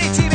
eternity